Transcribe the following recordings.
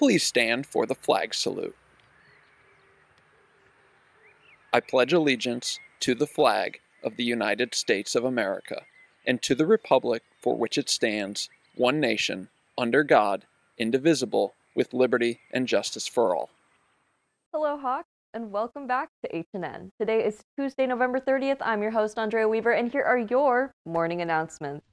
Please stand for the flag salute. I pledge allegiance to the flag of the United States of America and to the republic for which it stands, one nation, under God, indivisible, with liberty and justice for all. Hello, Hawks, and welcome back to HNN. Today is Tuesday, November 30th. I'm your host, Andrea Weaver, and here are your morning announcements.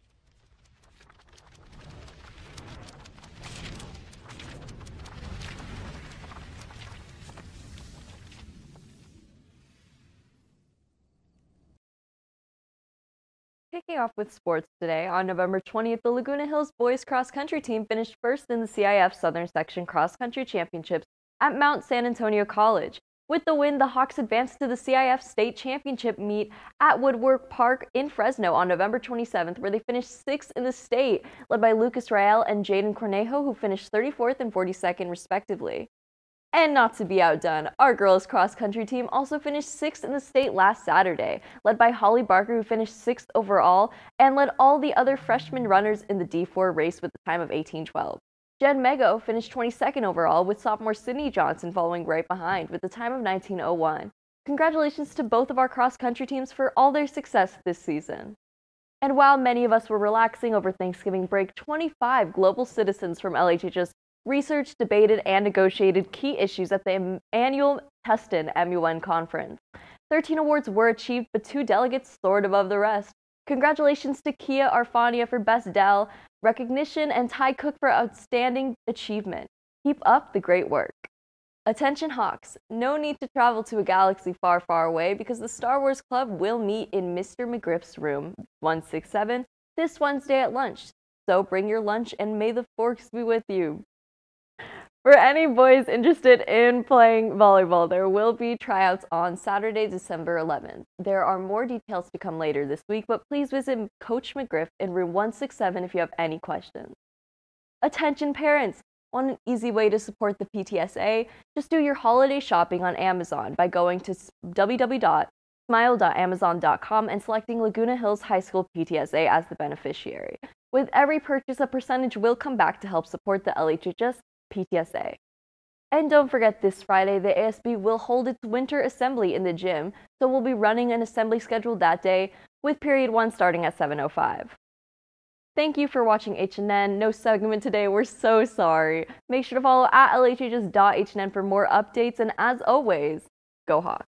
Kicking off with sports today, on November 20th, the Laguna Hills boys cross country team finished first in the CIF Southern Section Cross Country Championships at Mount San Antonio College. With the win, the Hawks advanced to the CIF State Championship meet at Woodward Park in Fresno on November 27th, where they finished sixth in the state, led by Lucas Rael and Jaden Cornejo, who finished 34th and 42nd, respectively. And not to be outdone, our girls cross country team also finished sixth in the state last Saturday, led by Holly Barker, who finished sixth overall and led all the other freshman runners in the D4 race with a time of 18:12. Jen Mego finished 22nd overall, with sophomore Sydney Johnson following right behind with a time of 19:01. Congratulations to both of our cross country teams for all their success this season. And while many of us were relaxing over Thanksgiving break, 25 global citizens from LHHS researched, debated, and negotiated key issues at the annual Tustin MUN conference. 13 awards were achieved, but two delegates soared above the rest. Congratulations to Kia Arfania for Best Dell recognition and Ty Cook for outstanding achievement. Keep up the great work. Attention Hawks, no need to travel to a galaxy far, far away because the Star Wars Club will meet in Mr. McGriff's room 167 this Wednesday at lunch. So bring your lunch and may the forks be with you. For any boys interested in playing volleyball, there will be tryouts on Saturday, December 11th. There are more details to come later this week, but please visit Coach McGriff in room 167 if you have any questions. Attention parents! Want an easy way to support the PTSA? Just do your holiday shopping on Amazon by going to www.smile.amazon.com and selecting Laguna Hills High School PTSA as the beneficiary. With every purchase, a percentage will come back to help support the LHHS PTSA. And don't forget this Friday, the ASB will hold its winter assembly in the gym, so we'll be running an assembly schedule that day with period 1 starting at 7.05. Thank you for watching HNN. No segment today, we're so sorry. Make sure to follow at lhhs.hnn for more updates, and as always, go Hawks.